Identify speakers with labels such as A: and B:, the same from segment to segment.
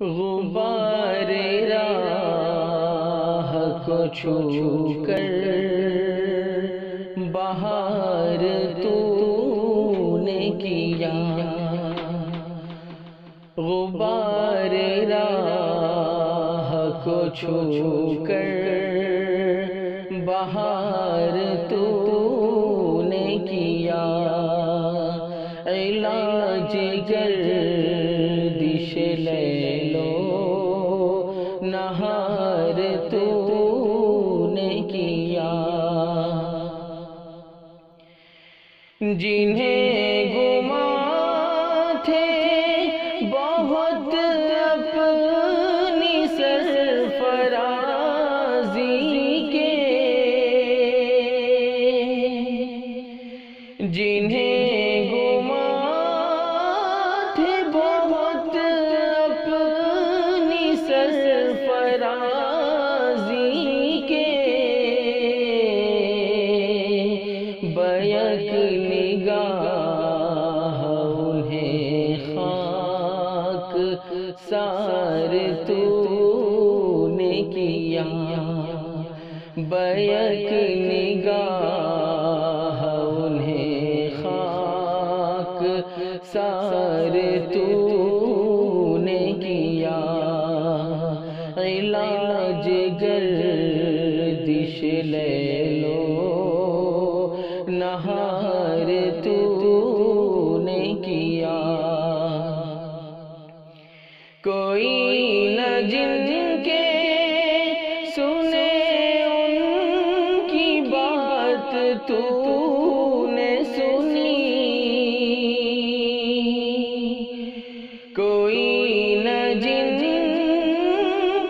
A: غبار راہ کو چھو کر بہار تو نے کیا۔ غبار راہ کو چھو کر بہار تو جنہیں گما تھے بہت اپنی سرفرازی کے۔ جنہیں نگاہ انہیں خاک، سار تو نے کیا۔ بیک نگاہ انہیں خاک، سار تو نے کیا۔ علاج گردش لے لو تو نے سنی کوئی نہ جن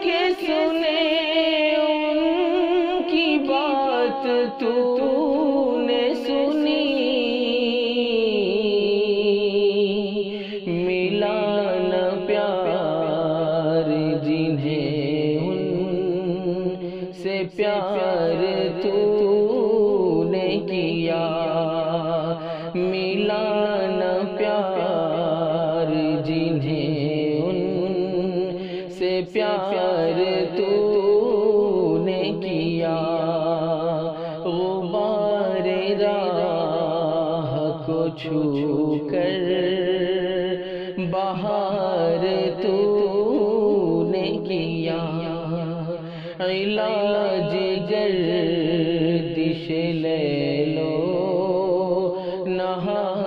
A: کے سنے ان کی بات تو نے سنی ملا نہ پیار جنہیں ان سے پیار تو پیار تو نے کیا، غبار راہ کو چھو کر، بہار تو نے کیا۔ علاج گردش لے لو، نہا